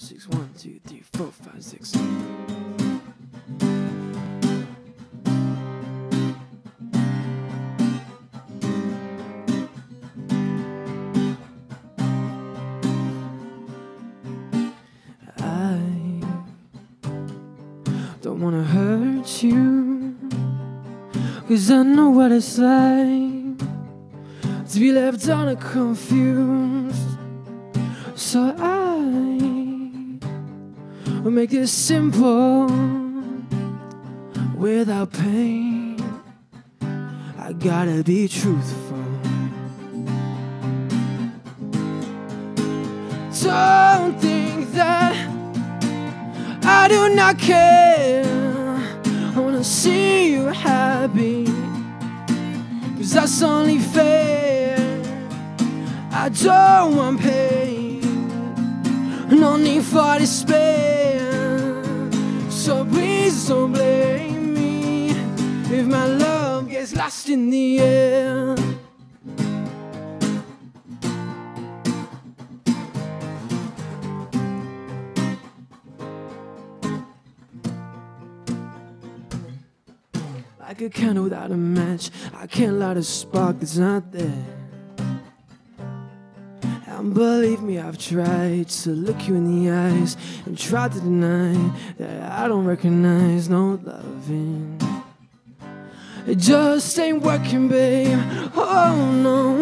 six, one, two, three, four, five, six. I don't wanna hurt you, cause I know what it's like to be left on and confused. So I will make this simple without pain. I gotta be truthful. Don't think that I do not care. I wanna see you happy. Cause that's only fair. I don't want pain. No need for despair. Gets lost in the air. Like a candle without a match, I can't light a spark that's not there. And believe me, I've tried to look you in the eyes and tried to deny that I don't recognize no loving. It just ain't working, babe. Oh no.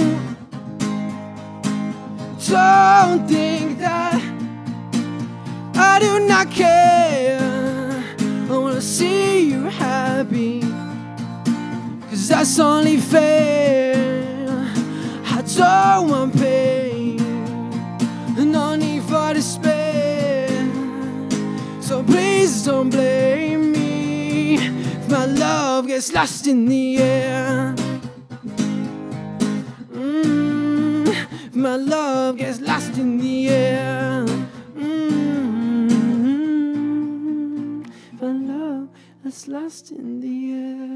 Don't think that I do not care. I wanna see you happy. Cause that's only fair. I don't want pain. No need for despair. So please don't blame me my love gets lost in the air. Mm, my love gets lost in the air. Mm, my love gets lost in the air.